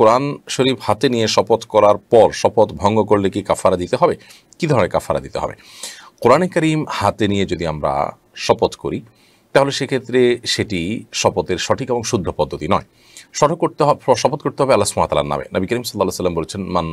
কোরআন শরীফ হাতে নিয়ে শপথ করার পর শপথ ভঙ্গ করলে কি কাফারা দিতে হবে? কি ধরনের কাফারা দিতে হবে? কোরআনে করিম হাতে নিয়ে যদি আমরা শপথ করি, তাহলে সেক্ষেত্রে সেটি শপথের সঠিক এবং শুদ্ধ পদ্ধতি নয়। শপথ করতে হবে শপথ করতে হবে আল্লাহ সুমাতালার নামে। নবী করিম সাল্লাহ সাল্লাম বলেছেন, মান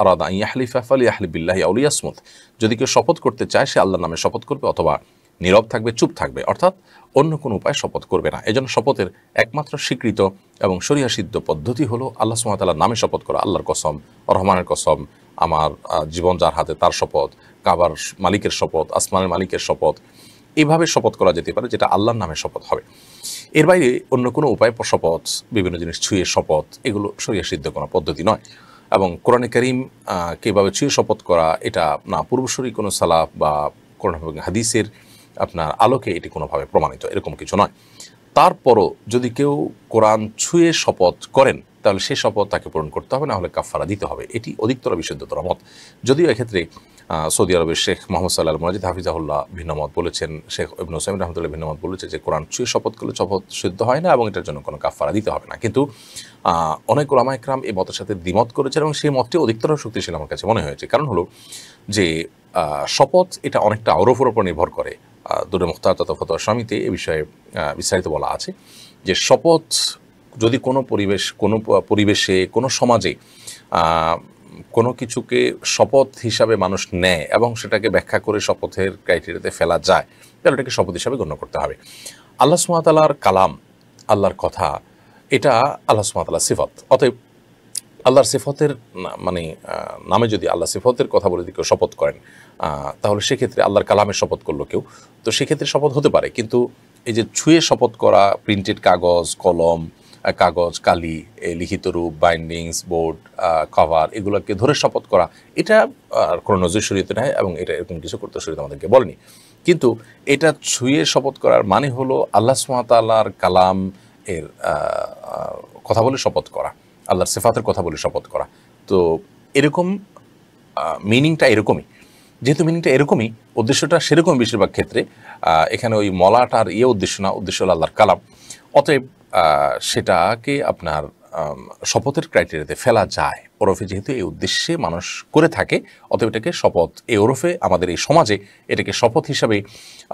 আরাদা ইয়াহলিফা ফালি আহলিবিল্লাহি আউলিয়াসমুত যদি কেউ শপথ করতে চায়, সে আল্লাহর নামে শপথ করবে অথবা নীরব থাকবে, চুপ থাকবে, অর্থাৎ অন্য কোনো উপায় শপথ করবে না। এজন্য শপথের একমাত্র স্বীকৃত এবং শরিয়া সিদ্ধ পদ্ধতি হলো আল্লাহ সুমাতালার নামে শপথ করা, আল্লাহর কসম রহমানের কসম, আমার জীবন যার হাতে তার শপথ, কাবার মালিকের শপথ, আসমানের মালিকের শপথ এইভাবে শপথ করা যেতে পারে যেটা আল্লাহর নামে শপথ হবে। এর বাইরে অন্য কোনো উপায় শপথ, বিভিন্ন জিনিস ছুঁয়ে শপথ, এগুলো সরিয়া সিদ্ধ কোনো পদ্ধতি নয়। এবং কোরআনে করিম কীভাবে ছুঁয়ে শপথ করা, এটা না পূর্বসরী কোনো সালাফ বা কোরআন হাদিসের আপনার আলোকে এটি কোনোভাবে প্রমাণিত, এরকম কিছু নয়। তারপরও যদি কেউ কোরআন ছুঁয়ে শপথ করেন, তাহলে সে শপথ তাকে পূরণ করতে হবে না হলে কাফারা দিতে হবে। এটি অধিকতর বিশুদ্ধতর মত। যদিও এক্ষেত্রে সৌদি আরবের শেখ মোহাম্মদ সাল্লাহ মজিদ হাফিজাহুল্লাহ ভিন্নমত বলেছেন, শেখ ইবনু সাইম রহমতুল্লাহ ভিন্নমত বলেছে যে, কোরআন ছুঁয়ে শপথ করলে শপথ সিদ্ধ হয় না এবং এটার জন্য কোনো কাফারা দিতে হবে না। কিন্তু অনেক ওলামা একরাম এই মতের সাথে দ্বিমত করেছেন এবং সেই মতটি অধিকতর শক্তিশালী আমার কাছে মনে হয়েছে। কারণ হলো যে শপথ এটা অনেকটা আরোফের উপর নির্ভর করে। দুরে মুখতার তথা ফতোয়া স্বামীতে এ বিষয়ে বিস্তারিত বলা আছে যে শপথ যদি কোনো পরিবেশ, কোনো পরিবেশে, কোনো সমাজে কোনো কিছুকে শপথ হিসাবে মানুষ নেয় এবং সেটাকে ব্যাখ্যা করে শপথের ক্রাইটেরিয়াতে ফেলা যায়, তাহলে এটাকে শপথ হিসাবে গণ্য করতে হবে। আল্লাহ সুমাতালার কালাম, আল্লাহর কথা, এটা আল্লাহ সুমাতালার সিফত। অতএব আল্লাহর সিফতের মানে নামে যদি আল্লাহ সিফতের কথা বলে কেউ শপথ করেন তাহলে সেক্ষেত্রে আল্লাহর কালামের শপথ করল কেউ। তো সেক্ষেত্রে শপথ হতে পারে, কিন্তু এই যে ছুঁয়ে শপথ করা প্রিন্টেড কাগজ, কলম কাগজ, কালি লিখিত রূপ বাইন্ডিংস বোর্ড কভার এগুলোকে ধরে শপথ করা, এটা কোনো নজর শরীয়তে নেয় এবং এটা এরকম কিছু করতে শরীয়ত আমাদেরকে বলেনি। কিন্তু এটা ছুঁয়ে শপথ করার মানে হলো আল্লাহ সুমাতাল্লাহর কালাম এর কথা বলে শপথ করা। আল্লাহর সেফাতের কথা বলে শপথ করা। তো এরকম মিনিংটা এরকমই। যেহেতু মিনিংটা এরকমই, উদ্দেশ্যটা সেরকম বেশিরভাগ ক্ষেত্রে এখানে ওই মলাটার ইয়ে উদ্দেশ্য না, উদ্দেশ্য হলো আল্লাহর কালাম। অতএব সেটাকে আপনার শপথের ক্রাইটেরিয়াতে ফেলা যায়। ওরফে যেহেতু এই উদ্দেশ্যে মানুষ করে থাকে, অতএব এটাকে শপথ, এই ওরফে আমাদের এই সমাজে এটাকে শপথ হিসাবে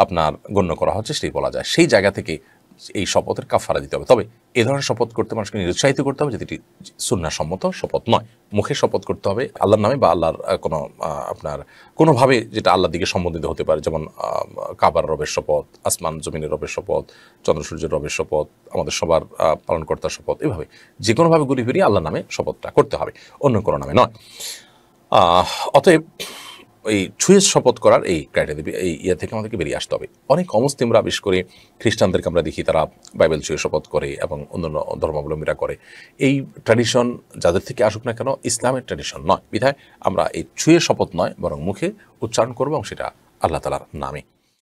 আপনার গণ্য করা হচ্ছে, সেটাই বলা যায়। সেই জায়গা থেকে এই শপথের কাফারা দিতে হবে। তবে এ ধরনের শপথ করতে মানুষকে নিরুৎসাহিত করতে হবে যদি এটি সুন্নাসম্মত শপথ নয়। মুখে শপথ করতে হবে আল্লাহর নামে বা আল্লাহর কোনো আপনার কোনোভাবে যেটা আল্লাহর দিকে সম্বন্ধিত হতে পারে, যেমন কাবার রবের শপথ, আসমান জমিনের রবের শপথ, চন্দ্র সূর্যের রবের শপথ, আমাদের সবার পালনকর্তার শপথ, এভাবে যে কোনোভাবে ঘুরি ফিরিয়ে আল্লাহর নামে শপথটা করতে হবে, অন্য কোনো নামে নয়। অতএব এই ছুঁয়ে শপথ করার এই ক্রাইটেরিয়া এই ইয়ে থেকে আমাদেরকে বেরিয়ে আসতে হবে। অনেক অমুসলিমরা, বিশেষ করে খ্রিস্টানদেরকে আমরা দেখি, তারা বাইবেল ছুঁয়ে শপথ করে এবং অন্যান্য ধর্মাবলম্বীরা করে। এই ট্র্যাডিশন যাদের থেকে আসুক না কেন, ইসলামের ট্র্যাডিশন নয়। বিধায় আমরা এই ছুঁয়ে শপথ নয়, বরং মুখে উচ্চারণ করব এবং সেটা আল্লাহ তালার নামে।